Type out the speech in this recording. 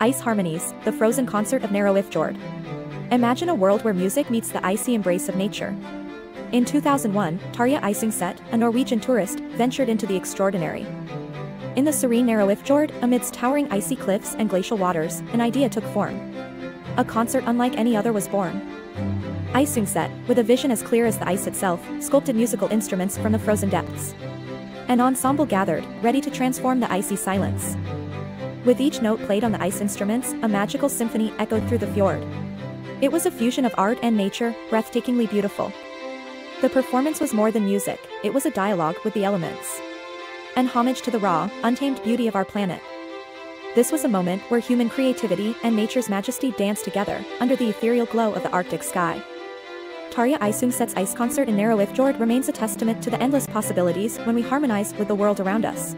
Ice Harmonies, the frozen concert of Nærøyfjord. Imagine a world where music meets the icy embrace of nature. In 2001, Terje Isungset, a Norwegian tourist, ventured into the extraordinary. In the serene Nærøyfjord, amidst towering icy cliffs and glacial waters, an idea took form. A concert unlike any other was born. Isungset, with a vision as clear as the ice itself, sculpted musical instruments from the frozen depths. An ensemble gathered, ready to transform the icy silence. With each note played on the ice instruments, a magical symphony echoed through the fjord. It was a fusion of art and nature, breathtakingly beautiful. The performance was more than music, it was a dialogue with the elements. An homage to the raw, untamed beauty of our planet. This was a moment where human creativity and nature's majesty danced together, under the ethereal glow of the Arctic sky. Terje Isungset's ice concert in Nærøyfjord remains a testament to the endless possibilities when we harmonize with the world around us.